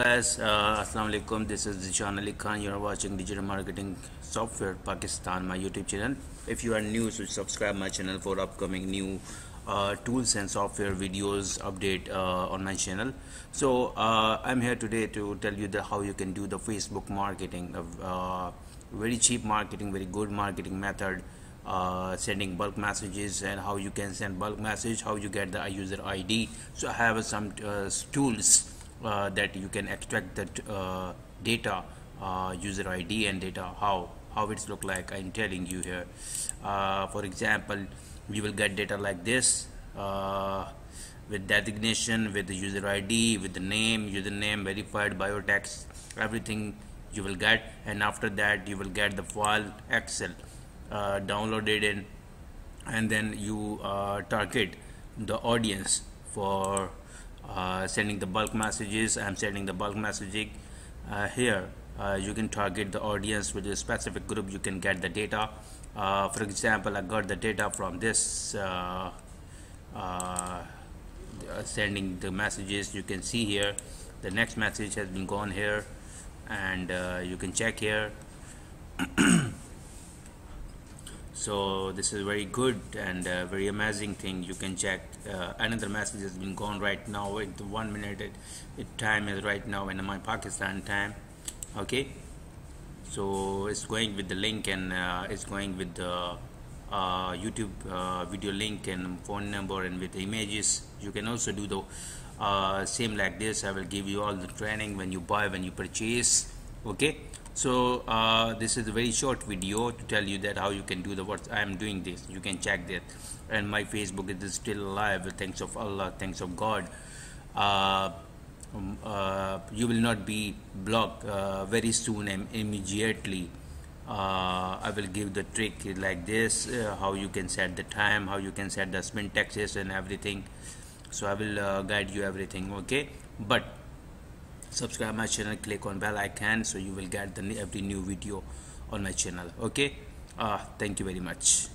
guys uh, assalamu alaikum. This is Zishan Ali Khan. You are watching digital marketing software Pakistan my youtube channel. If you are new so subscribe my channel for upcoming new uh, tools and software videos update uh, on my channel. So uh, I'm here today to tell you the how you can do the Facebook marketing of uh, very cheap marketing very good marketing method uh, sending bulk messages and how you can send bulk message how you get the user ID so I have some tools uh, that you can extract that uh, data uh, user ID and data how how it's look like I'm telling you here. For example you will get data like this with designation with the user ID with the name username verified biotext everything you will get. And after that you will get the file Excel uh, downloaded in and then you uh, target the audience for uh, sending the bulk messages. I'm sending the bulk messaging uh, here. Uh, you can target the audience with a specific group. You can get the data. Uh, for example I got the data from this sending the messages. You can see here. The next message has been gone here. And you can check here so this is very good and uh, very amazing thing. You can check uh, another message has been gone right now in the one minute it, it, time is right now in my Pakistan time. Okay? So it's going with the link and uh, it's going with the uh, YouTube uh, video link and phone number and with images. You can also do the uh, same like this. I will give you all the training when you buy when you purchase. Okay so uh, this is a very short video to tell you that how you can do the what I am doing this. You can check that. And my Facebook is still alive. Thanks of Allah. Thanks of God. Uh, um, uh, you will not be blocked uh, very soon and immediately. Uh, I will give the trick like this uh, how you can set the time how you can set the spintaxes and everything. So I will guide you everything okay? But subscribe my channel click on bell icon so you will get the every new video on my channel. Okay? Uh, thank you very much